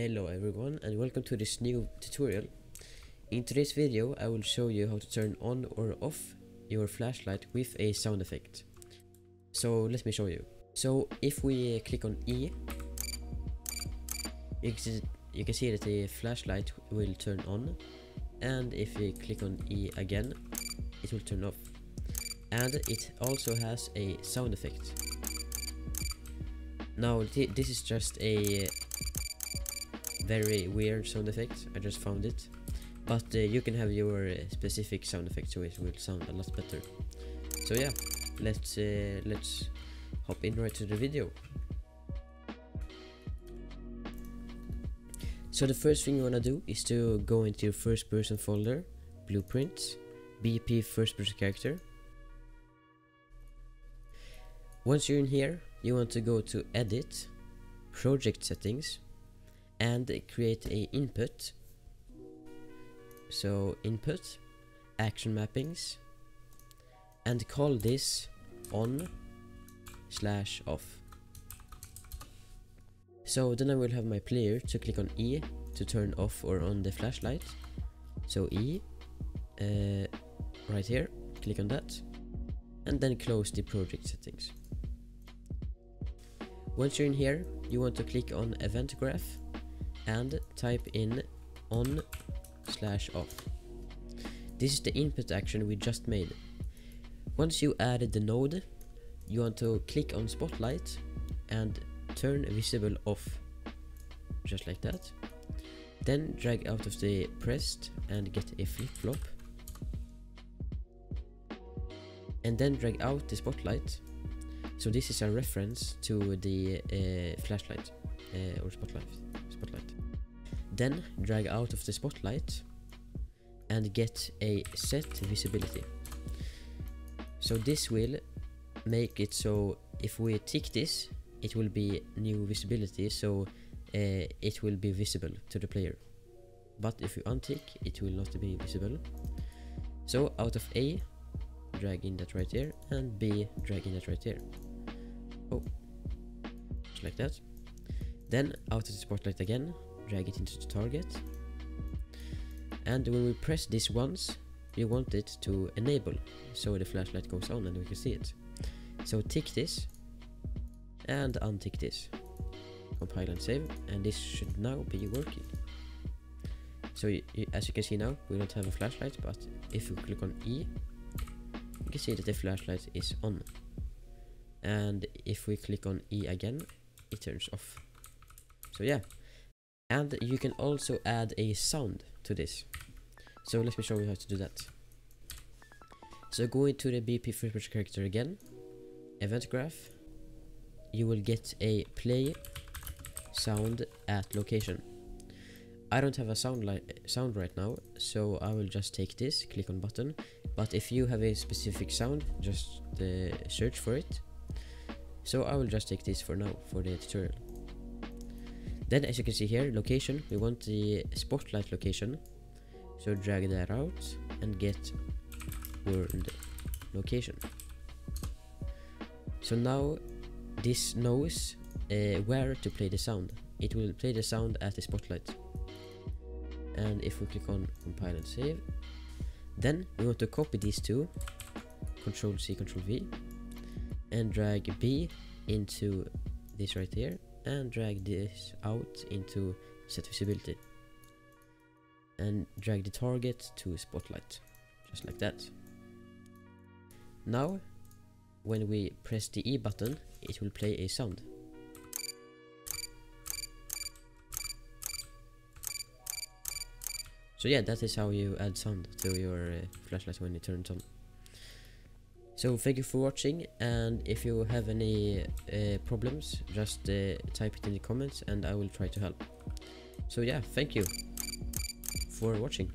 Hello everyone and welcome to this new tutorial. In today's video I will show you how to turn on or off your flashlight with a sound effect. So let me show you. So if we click on E, you can see, that the flashlight will turn on and if we click on E again it will turn off. And it also has a sound effect. Now th this is just a very weird sound effect. I just found it. But uh, you can have your uh, specific sound effect so it will sound a lot better. So yeah, let's uh, let's hop in right to the video. So the first thing you wanna do is to go into your first person folder, blueprints, BP first person character. Once you're in here, you want to go to edit, project settings, and create a input. So input action mappings and call this on slash off. So then I will have my player to click on E to turn off or on the flashlight. So E uh, right here click on that and then close the project settings. Once you're in here you want to click on event graph and type in on slash off. This is the input action we just made. Once you added the node, you want to click on spotlight and turn visible off, just like that. Then drag out of the pressed and get a flip-flop. And then drag out the spotlight. So this is a reference to the uh, flashlight uh, or spotlight. Spotlight. Then drag out of the spotlight and get a set visibility. So this will make it so if we tick this, it will be new visibility, so uh, it will be visible to the player. But if you untick, it will not be visible. So out of A, drag in that right there, and B, drag in that right there. Oh, just like that. Then out of the spotlight again, drag it into the target. And when we press this once, we want it to enable, so the flashlight goes on and we can see it. So tick this, and untick this. Compile and save, and this should now be working. So as you can see now, we don't have a flashlight, but if we click on E, you can see that the flashlight is on. And if we click on E again, it turns off. So yeah, and you can also add a sound to this. So let me show you how to do that. So go into the BP first character again, event graph, you will get a play sound at location. I don't have a sound like sound right now, so I will just take this, click on button. But if you have a specific sound, just uh, search for it. So I will just take this for now for the tutorial. Then as you can see here, location, we want the spotlight location. So drag that out and get world location. So now this knows uh, where to play the sound. It will play the sound at the spotlight. And if we click on compile and save, then we want to copy these two, Control C, Control V, and drag B into this right here and drag this out into set visibility. And drag the target to spotlight just like that. Now when we press the E button it will play a sound. So yeah that is how you add sound to your uh, flashlight when you turn it on so thank you for watching and if you have any uh, problems just uh, type it in the comments and I will try to help. So yeah, thank you for watching.